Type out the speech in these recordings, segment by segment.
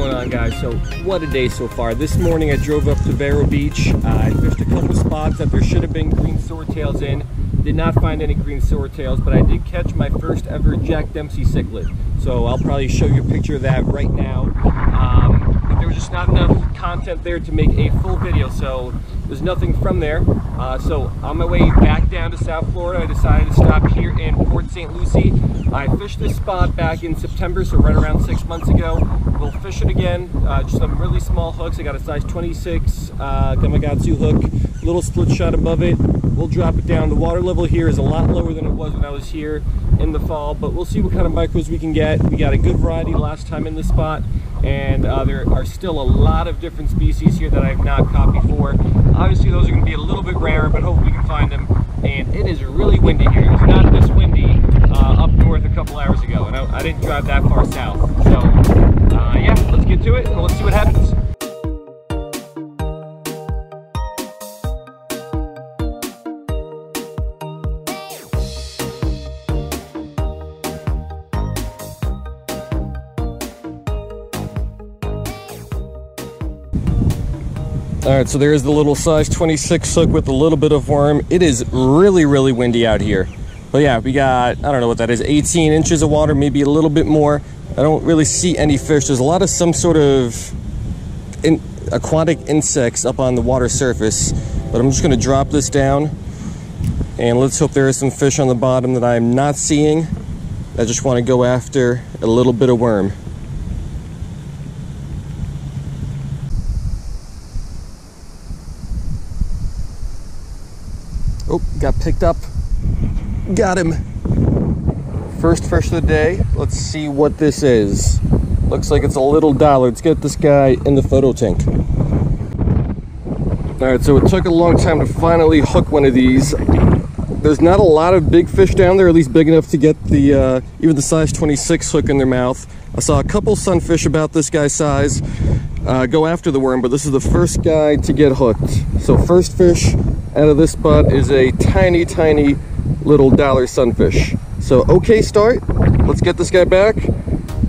going on guys? So what a day so far. This morning I drove up to Vero Beach. Uh, I fished a couple spots that there should have been green swordtails in. Did not find any green swordtails, but I did catch my first ever Jack Dempsey cichlid. So I'll probably show you a picture of that right now. Um, but there was just not enough content there to make a full video, so there's nothing from there. Uh, so on my way back down to South Florida, I decided to stop here in Port St. Lucie. I fished this spot back in September, so right around six months ago. We'll fish it again, uh, just some really small hooks. I got a size 26 uh, Gamakatsu hook, little split shot above it. We'll drop it down. The water level here is a lot lower than it was when I was here in the fall, but we'll see what kind of micros we can get. We got a good variety last time in this spot, and uh, there are still a lot of different species here that I have not caught before. Obviously, those are going to be a little bit rarer, but hopefully we can find them. And it is really windy here. It's not this windy uh, up north a couple hours ago, and I, I didn't drive that far south. So, uh, yeah, let's get to it, and let's see what happens. All right, so there's the little size 26 hook with a little bit of worm. It is really, really windy out here. But yeah, we got, I don't know what that is, 18 inches of water, maybe a little bit more. I don't really see any fish. There's a lot of some sort of in, aquatic insects up on the water surface. But I'm just gonna drop this down and let's hope there is some fish on the bottom that I'm not seeing. I just wanna go after a little bit of worm. Oh, got picked up. Got him. First fish of the day. Let's see what this is. Looks like it's a little dollar. Let's get this guy in the photo tank. All right, so it took a long time to finally hook one of these. There's not a lot of big fish down there, at least big enough to get the uh, even the size 26 hook in their mouth. I saw a couple sunfish about this guy's size uh, go after the worm, but this is the first guy to get hooked. So first fish out of this spot is a tiny, tiny little dollar sunfish. So okay start, let's get this guy back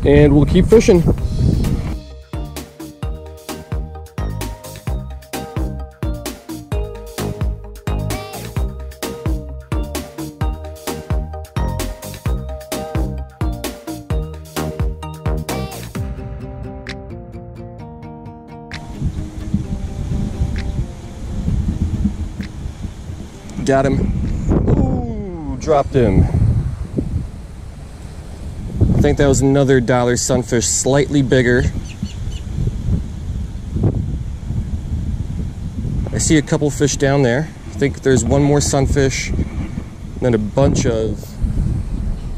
and we'll keep fishing. Got him. Ooh, dropped him. I think that was another dollar sunfish, slightly bigger. I see a couple fish down there. I think there's one more sunfish, and then a bunch of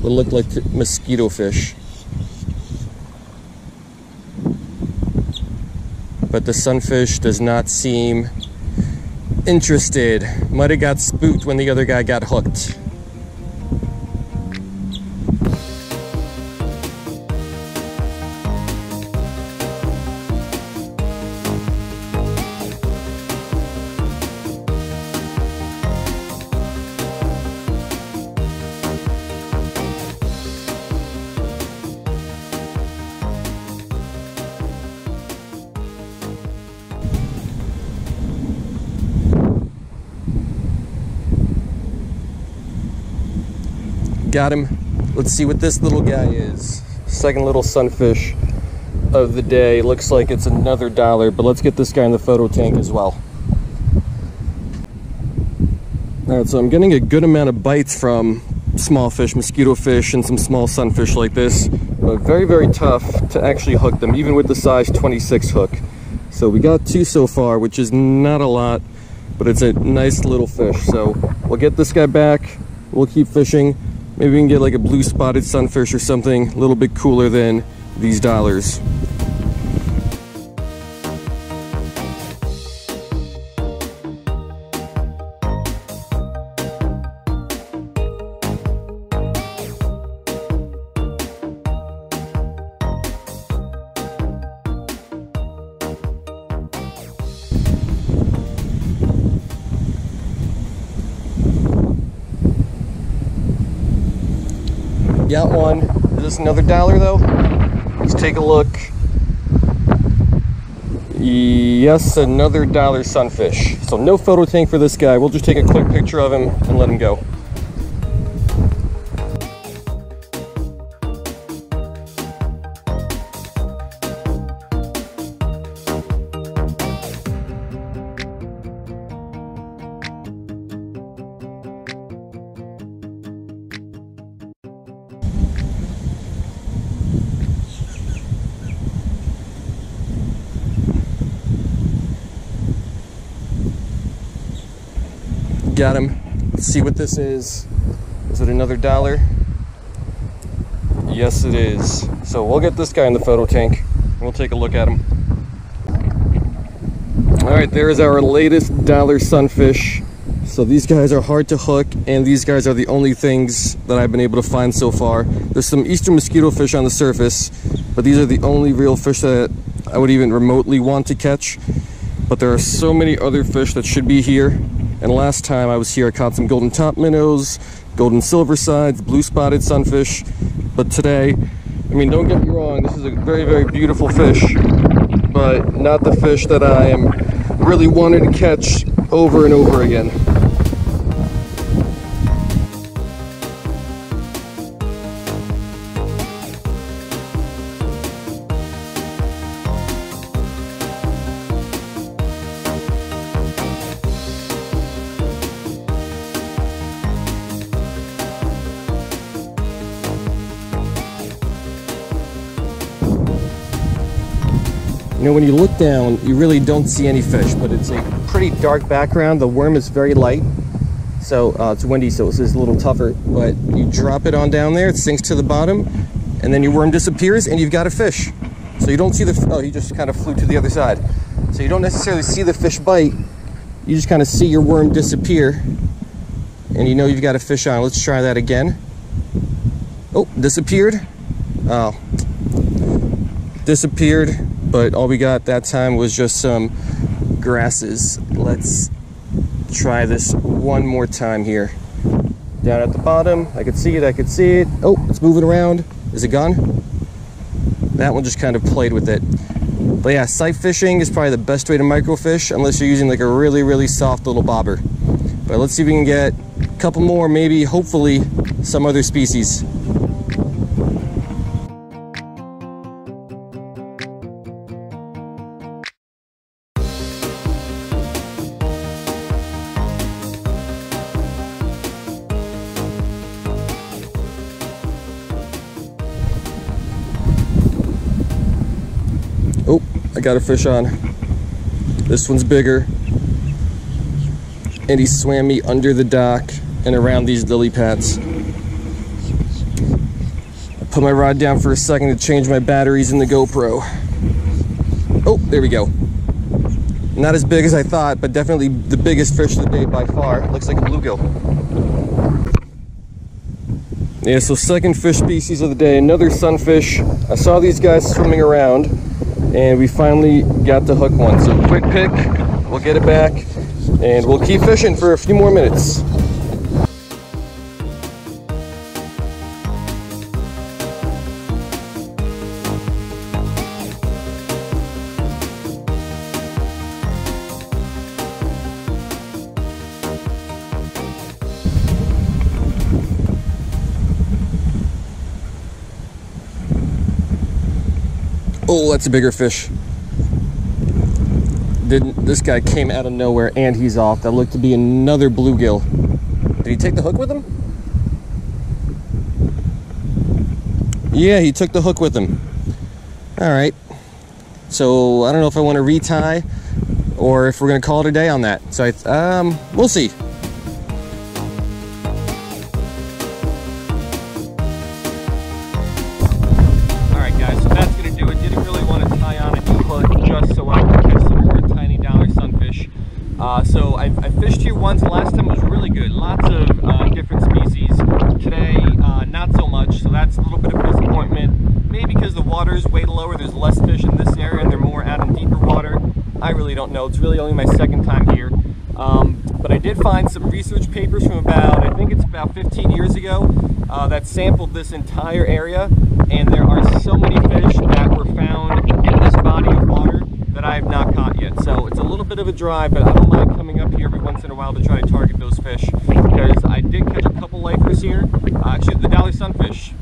what look like mosquito fish. But the sunfish does not seem interested. Might have got spooked when the other guy got hooked. Got him. Let's see what this little guy is. Second little sunfish of the day. Looks like it's another dollar, but let's get this guy in the photo tank as well. All right, so I'm getting a good amount of bites from small fish, mosquito fish, and some small sunfish like this. But very, very tough to actually hook them, even with the size 26 hook. So we got two so far, which is not a lot, but it's a nice little fish. So we'll get this guy back. We'll keep fishing. Maybe we can get like a blue spotted sunfish or something a little bit cooler than these dollars. Got one. Is this another dollar though? Let's take a look. Yes, another dollar sunfish. So no photo tank for this guy. We'll just take a quick picture of him and let him go. Got him. Let's see what this is. Is it another dollar? Yes, it is. So we'll get this guy in the photo tank. We'll take a look at him. All right, there is our latest dollar sunfish. So these guys are hard to hook, and these guys are the only things that I've been able to find so far. There's some eastern mosquito fish on the surface, but these are the only real fish that I would even remotely want to catch. But there are so many other fish that should be here and last time I was here, I caught some golden top minnows, golden silver sides, blue spotted sunfish. But today, I mean, don't get me wrong, this is a very, very beautiful fish, but not the fish that I am really wanting to catch over and over again. You know, when you look down, you really don't see any fish, but it's a pretty dark background. The worm is very light. So uh, it's windy, so it's a little tougher. But you drop it on down there, it sinks to the bottom, and then your worm disappears, and you've got a fish. So you don't see the, oh, he just kind of flew to the other side. So you don't necessarily see the fish bite. You just kind of see your worm disappear, and you know you've got a fish on. Let's try that again. Oh, disappeared. Oh, disappeared but all we got that time was just some grasses. Let's try this one more time here. Down at the bottom, I could see it, I could see it. Oh, it's moving around. Is it gone? That one just kind of played with it. But yeah, sight fishing is probably the best way to microfish unless you're using like a really, really soft little bobber. But let's see if we can get a couple more, maybe, hopefully, some other species. Oh, I got a fish on. This one's bigger. And he swam me under the dock and around these lily pads. I put my rod down for a second to change my batteries in the GoPro. Oh, there we go. Not as big as I thought, but definitely the biggest fish of the day by far. Looks like a bluegill. Yeah, so second fish species of the day, another sunfish. I saw these guys swimming around and we finally got the hook one. So quick pick, we'll get it back, and we'll keep fishing for a few more minutes. Oh, that's a bigger fish. Didn't this guy came out of nowhere and he's off. That looked to be another bluegill. Did he take the hook with him? Yeah, he took the hook with him. All right. So I don't know if I want to retie or if we're gonna call it a day on that. So I, um, we'll see. Way lower. There's less fish in this area and they're more out in deeper water. I really don't know. It's really only my second time here. Um, but I did find some research papers from about, I think it's about 15 years ago, uh, that sampled this entire area. And there are so many fish that were found in this body of water that I have not caught yet. So it's a little bit of a drive, but I don't mind coming up here every once in a while to try to target those fish because I did catch a couple lifers here. Uh, actually, the Dollar Sunfish.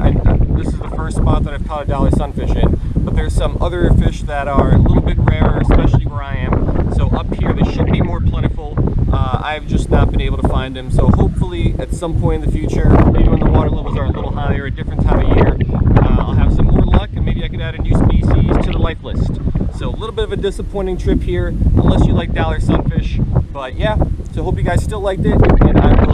I, this is the first spot that I've caught a Dollar Sunfish in, but there's some other fish that are a little bit rarer, especially where I am. So up here, they should be more plentiful. Uh, I've just not been able to find them. So hopefully, at some point in the future, maybe when the water levels are a little higher, a different time of year, uh, I'll have some more luck, and maybe I could add a new species to the life list. So a little bit of a disappointing trip here, unless you like Dollar Sunfish. But yeah, so hope you guys still liked it, and I will